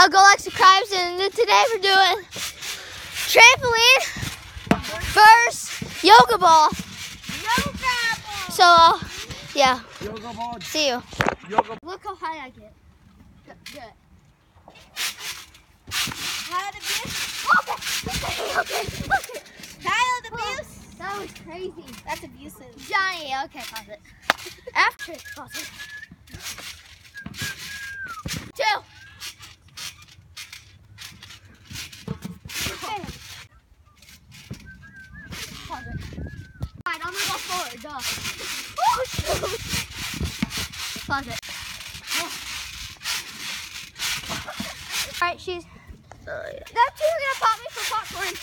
uh, go like, subscribe, and today we're doing trampoline versus yoga ball. Yoga ball. So, uh, yeah, Yoga ball. see you. Yoga. Look how high I get. Good. good. Child abuse. Okay, okay, okay. Child abuse. That was crazy. That's abusive. Johnny, okay, pause it. After, pause it. Two. Okay. Pause it. Alright, I'm gonna Oh, shoot. Pause it. Alright, she's. That two are gonna pop me for popcorn.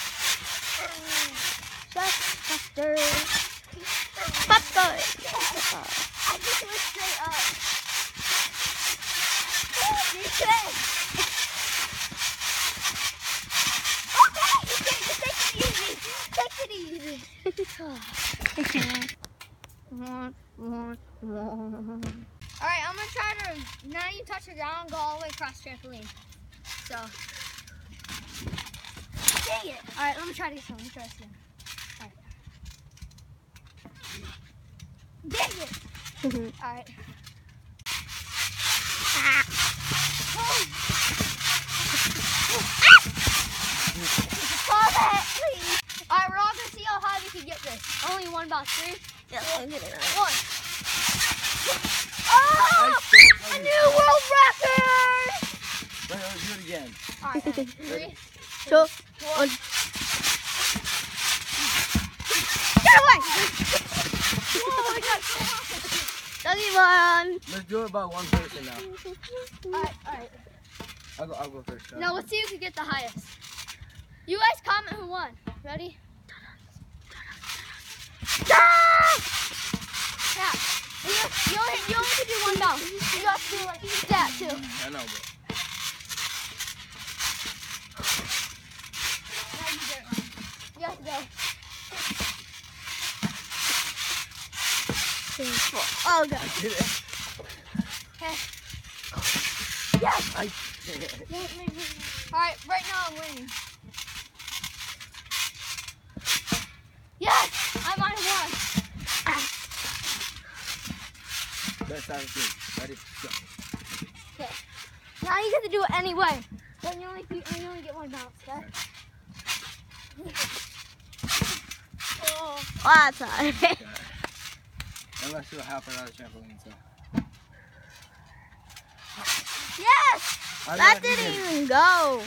Faster. Popcorn. I just went straight up. You should. Okay, just take it easy. Take it easy. Alright, I'm gonna try to not even touch the ground, go all the way across the trampoline. So. Dang it. Alright, let me try this one. Let me try this one. Alright. Dang it. Alright. Pause it, please. Alright, we're all gonna see how high we can get this. Only one bounce. Three, Yeah, I'm getting it. one. Oh! A new world record! Wait, wait, do it again. Alright, three, Go. one. Get away! oh my god. Doggy one. Let's do it by one person now. Alright, alright. I'll go. I'll go first. No, uh, let's see who can get the highest. You guys comment who won. Ready? Ah! Yeah. You, you, only, you only can do one bounce. You got to do like that too. I know, but Now you get one. You have to go. Oh god. I did it. Okay. Yes. I did it. All right. Right now I'm winning. Yes. I'm on one. Best out of three. Ready? Go. Okay. Get to do it anyway. Then you only you only get one bounce. Okay. Oh. That's alright. Unless you'll hop another trampoline. So. Yes. I That didn't even go.